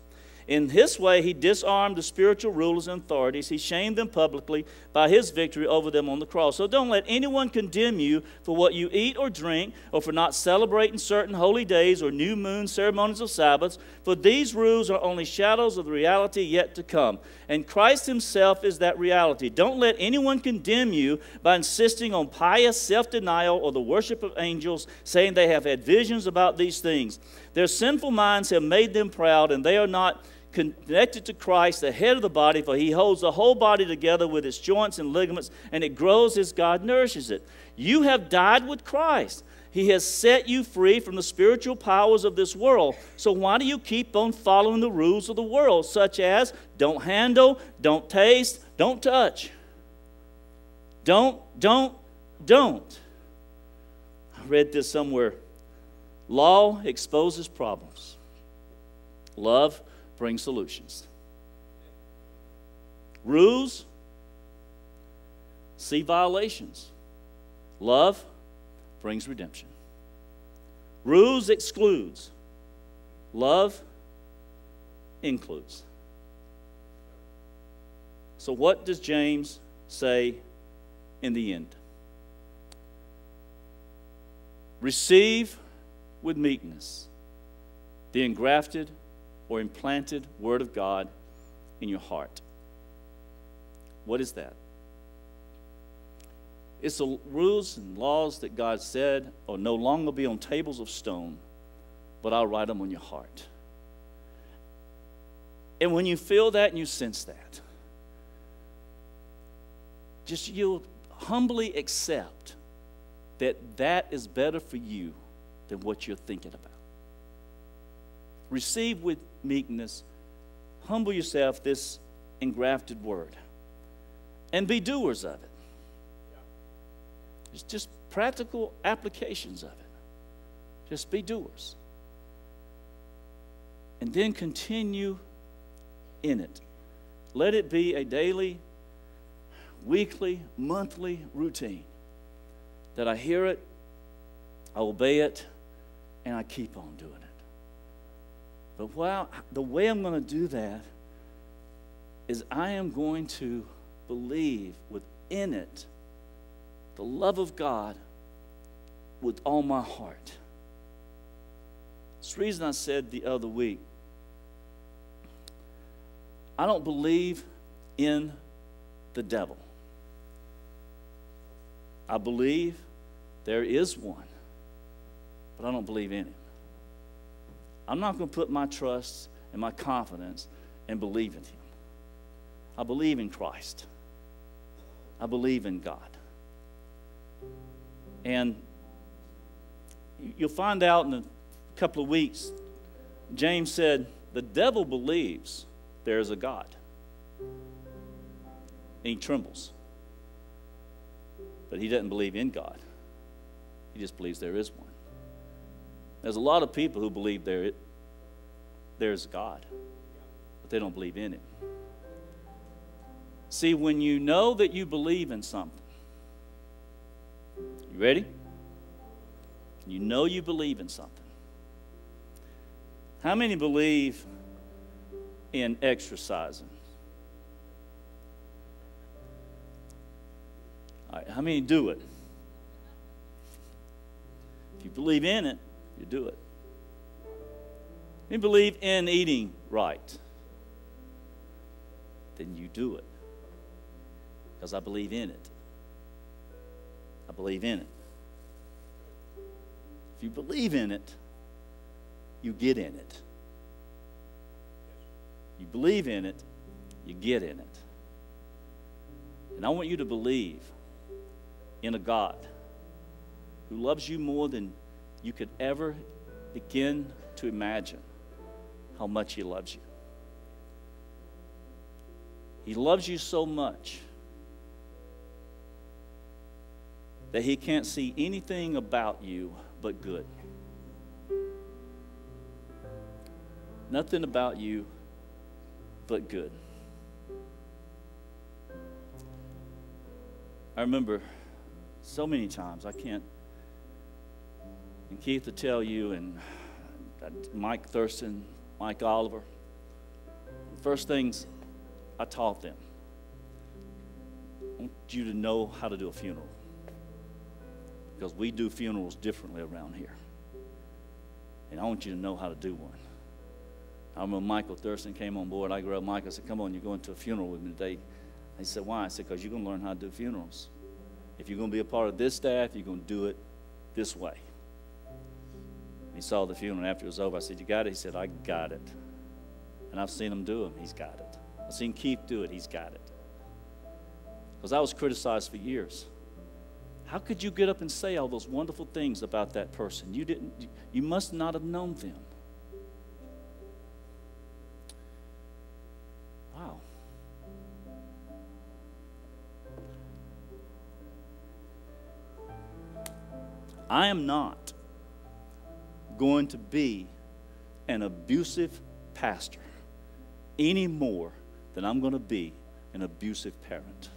In this way, he disarmed the spiritual rulers and authorities. He shamed them publicly by his victory over them on the cross. So don't let anyone condemn you for what you eat or drink, or for not celebrating certain holy days or new moon ceremonies or Sabbaths, for these rules are only shadows of the reality yet to come. And Christ himself is that reality. Don't let anyone condemn you by insisting on pious self denial or the worship of angels, saying they have had visions about these things. Their sinful minds have made them proud, and they are not connected to Christ, the head of the body, for he holds the whole body together with its joints and ligaments, and it grows as God nourishes it. You have died with Christ. He has set you free from the spiritual powers of this world. So why do you keep on following the rules of the world, such as don't handle, don't taste, don't touch? Don't, don't, don't. I read this somewhere. Law exposes problems. Love bring solutions. Rules see violations. Love brings redemption. Rules excludes. Love includes. So, what does James say in the end? Receive with meekness the engrafted or implanted Word of God in your heart. What is that? It's the rules and laws that God said are no longer be on tables of stone, but I'll write them on your heart. And when you feel that and you sense that, just you'll humbly accept that that is better for you than what you're thinking about. Receive with meekness, humble yourself this engrafted word, and be doers of it. It's just practical applications of it. Just be doers. And then continue in it. Let it be a daily, weekly, monthly routine that I hear it, I obey it, and I keep on doing it. But while the way I'm going to do that is I am going to believe within it the love of God with all my heart. It's the reason I said the other week I don't believe in the devil. I believe there is one, but I don't believe in him. I'm not going to put my trust and my confidence and believe in him. I believe in Christ. I believe in God. And you'll find out in a couple of weeks, James said, the devil believes there is a God. And he trembles. But he doesn't believe in God, he just believes there is one. There's a lot of people who believe there, there's God, but they don't believe in Him. See, when you know that you believe in something, you ready? You know you believe in something. How many believe in exercising? All right, how many do it? If you believe in it, you do it. You believe in eating right, then you do it. Because I believe in it. I believe in it. If you believe in it, you get in it. You believe in it, you get in it. And I want you to believe in a God who loves you more than you could ever begin to imagine how much He loves you. He loves you so much that He can't see anything about you but good. Nothing about you but good. I remember so many times, I can't, and Keith to tell you, and Mike Thurston, Mike Oliver, the first things I taught them I want you to know how to do a funeral. Because we do funerals differently around here. And I want you to know how to do one. I remember Michael Thurston came on board. I up, Michael said, Come on, you're going to a funeral with me today. He said, Why? I said, Because you're going to learn how to do funerals. If you're going to be a part of this staff, you're going to do it this way. He saw the funeral, and after it was over, I said, You got it? He said, I got it. And I've seen him do it. He's got it. I've seen Keith do it. He's got it. Because I was criticized for years. How could you get up and say all those wonderful things about that person? You didn't you must not have known them. Wow. I am not going to be an abusive pastor any more than I'm going to be an abusive parent.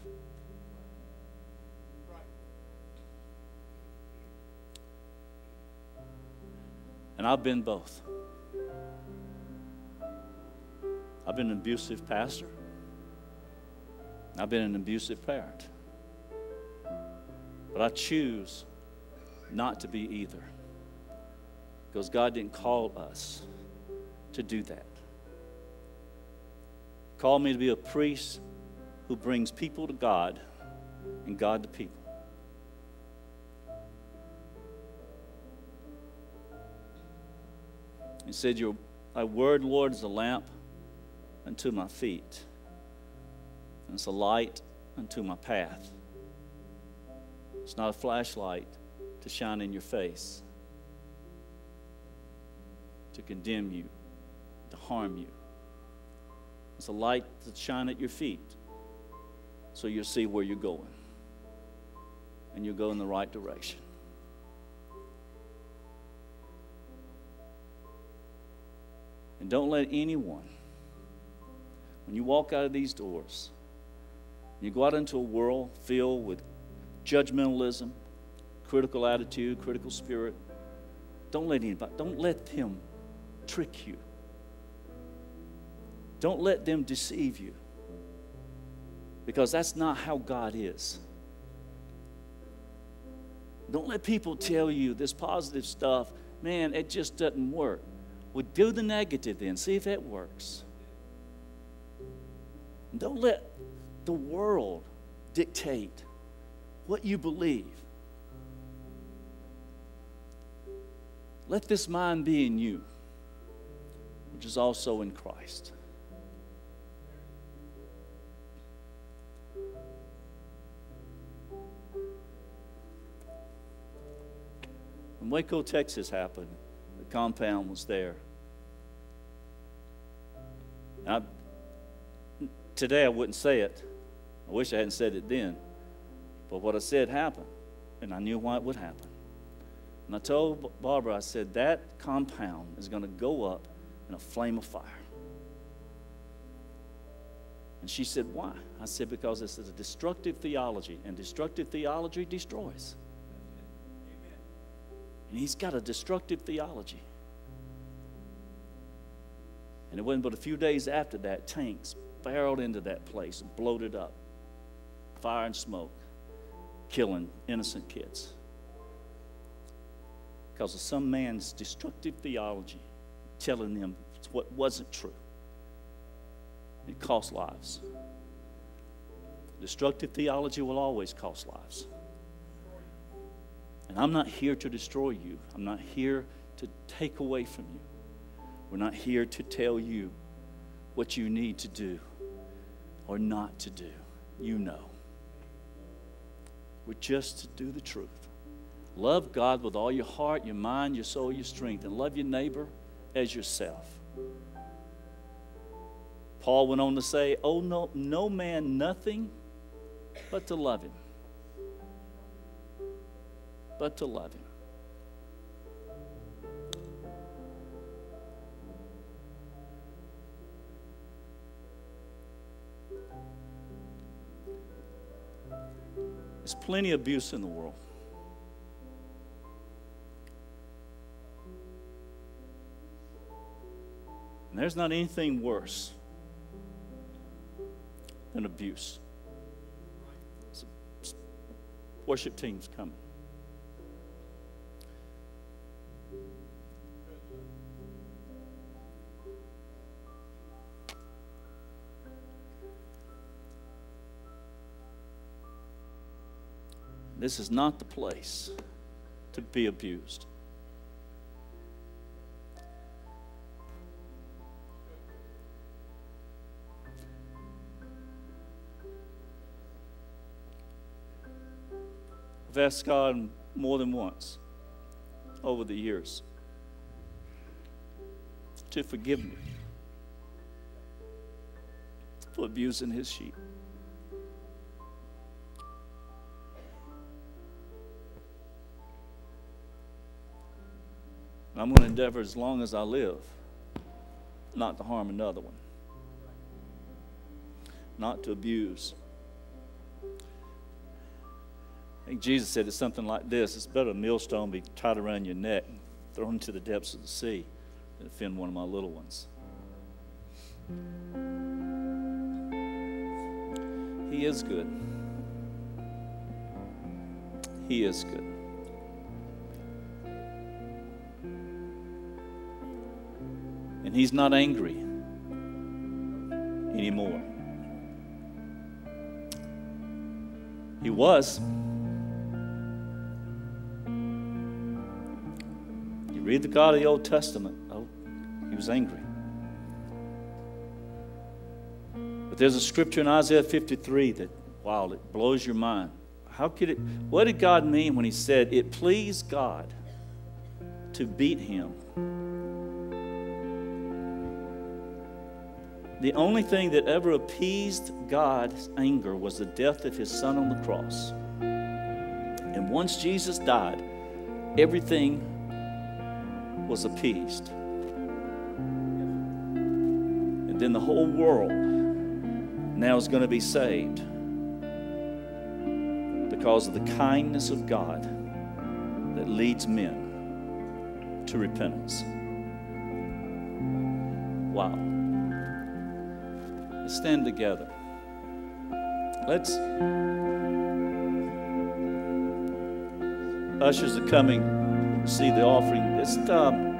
And I've been both. I've been an abusive pastor. I've been an abusive parent. But I choose not to be either. Because God didn't call us to do that. Called me to be a priest who brings people to God and God to people. He said, Your thy word, Lord, is a lamp unto my feet, and it's a light unto my path. It's not a flashlight to shine in your face to condemn you, to harm you. It's a light to shine at your feet so you'll see where you're going and you'll go in the right direction. And don't let anyone, when you walk out of these doors, you go out into a world filled with judgmentalism, critical attitude, critical spirit. Don't let anybody, don't let them trick you. Don't let them deceive you. Because that's not how God is. Don't let people tell you this positive stuff, man, it just doesn't work. Well, do the negative then, see if it works. Don't let the world dictate what you believe. Let this mind be in you, which is also in Christ. When Waco, Texas happened, the compound was there. I, today I wouldn't say it. I wish I hadn't said it then. But what I said happened, and I knew why it would happen. And I told Barbara, I said, that compound is going to go up in a flame of fire. And she said, Why? I said, Because this is a destructive theology, and destructive theology destroys. Amen. And he's got a destructive theology. And it wasn't but a few days after that, tanks barreled into that place and bloated up. Fire and smoke, killing innocent kids. Because of some man's destructive theology telling them what wasn't true. It cost lives. Destructive theology will always cost lives. And I'm not here to destroy you. I'm not here to take away from you. We're not here to tell you what you need to do or not to do. You know. We're just to do the truth. Love God with all your heart, your mind, your soul, your strength, and love your neighbor as yourself. Paul went on to say, Oh, no, no man nothing but to love him but to love Him. There's plenty of abuse in the world. And there's not anything worse than abuse. Worship team's coming. This is not the place to be abused. Asked God more than once over the years to forgive me for abusing his sheep. I'm going to endeavor as long as I live not to harm another one, not to abuse. Think Jesus said it's something like this it's better a millstone be tied around your neck thrown into the depths of the sea than offend one of my little ones. He is good. He is good. And he's not angry anymore. He was. Read the God of the Old Testament, Oh, he was angry. But there's a scripture in Isaiah 53 that, wow, it blows your mind. How could it, what did God mean when He said, It pleased God to beat him? The only thing that ever appeased God's anger was the death of his son on the cross. And once Jesus died, everything was appeased. And then the whole world now is going to be saved because of the kindness of God that leads men to repentance. Wow. Let's stand together. Let's. Ushers are coming. See the offering. Let's. Um,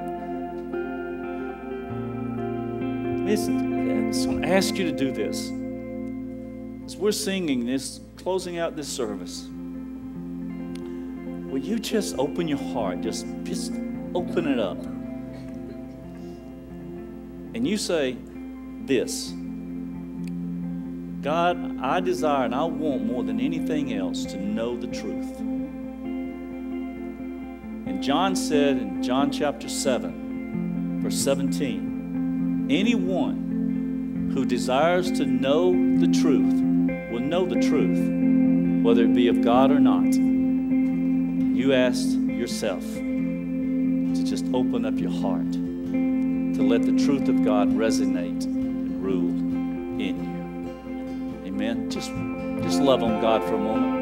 let's, let's ask you to do this. As we're singing this, closing out this service, will you just open your heart? Just, just open it up. And you say this. God, I desire and I want more than anything else to know the truth. John said in John chapter 7, verse 17, anyone who desires to know the truth will know the truth, whether it be of God or not. You asked yourself to just open up your heart to let the truth of God resonate and rule in you. Amen. Just, just love on God for a moment.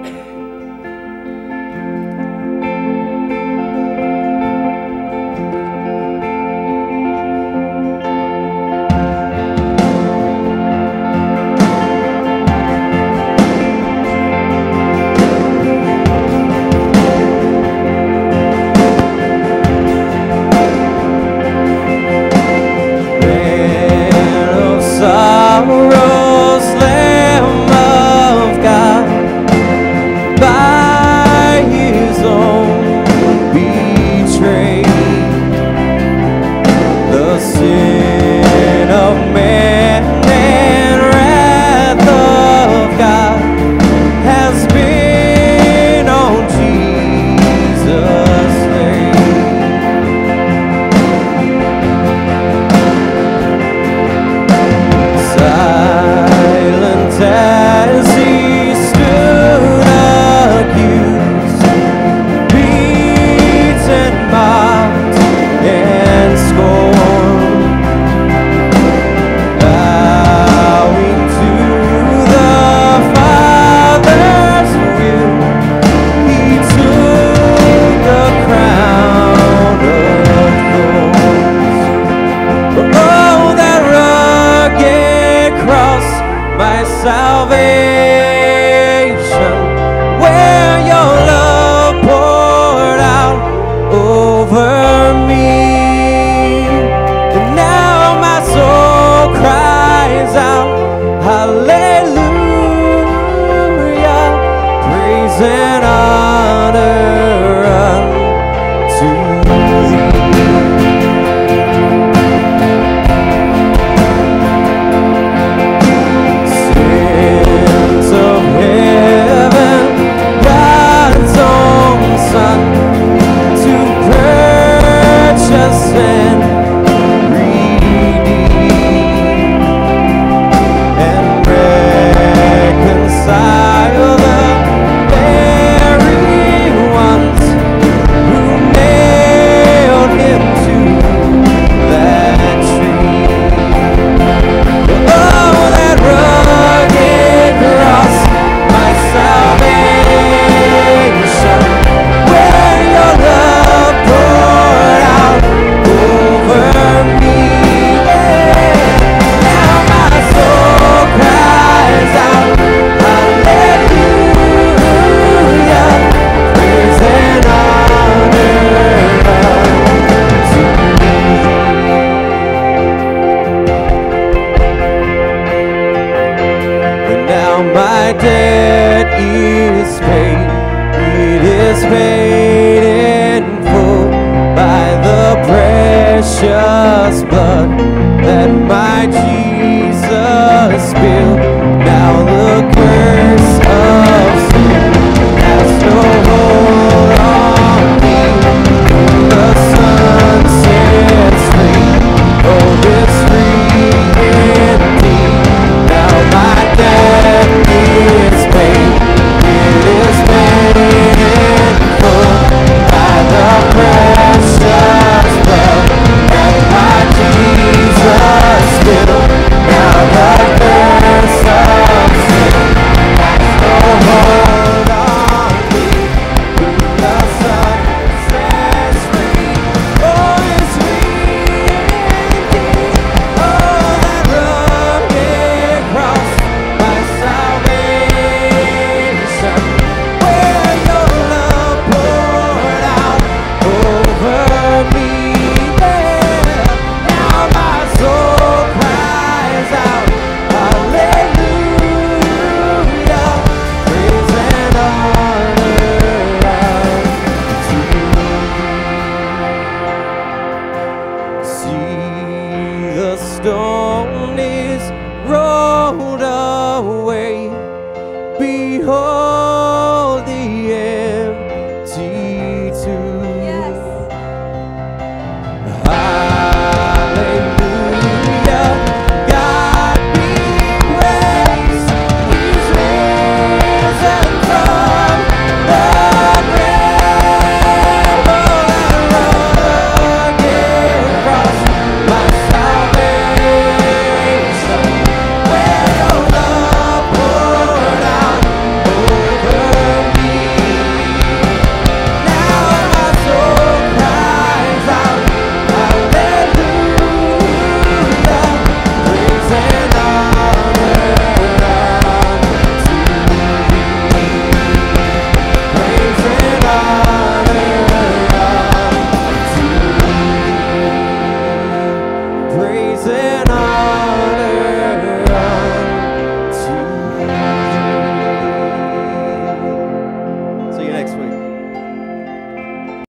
Precious blood that my Jesus spilled.